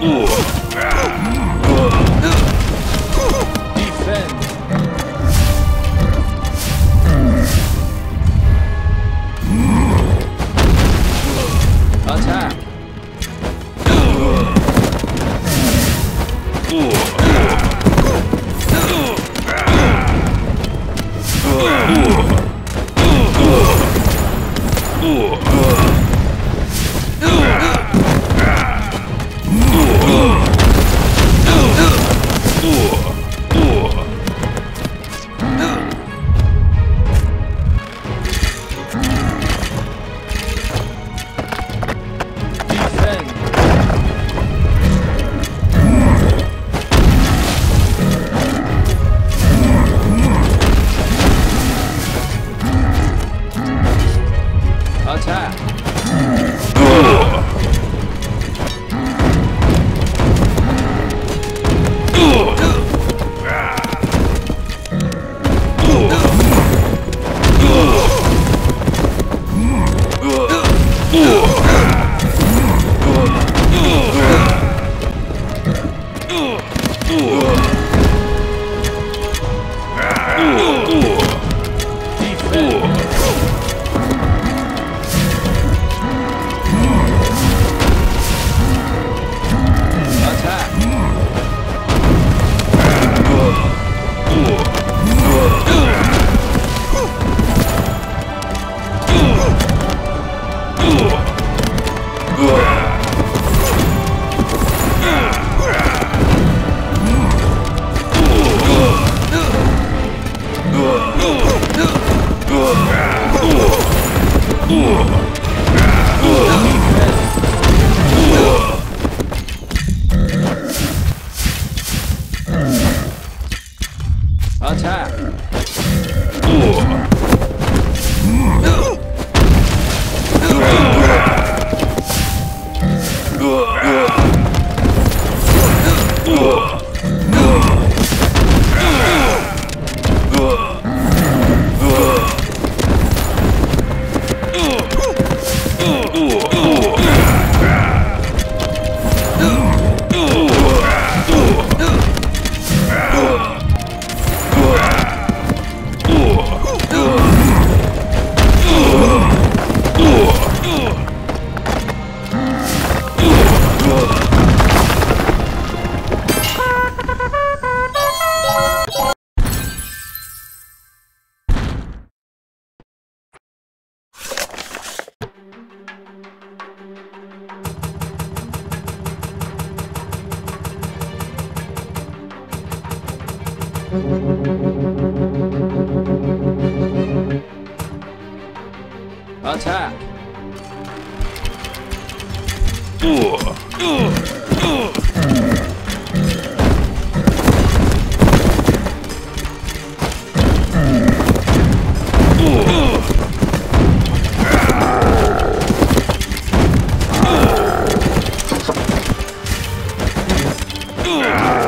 Ooh. 呃呃 Attack! Ugh. Ugh. Ugh!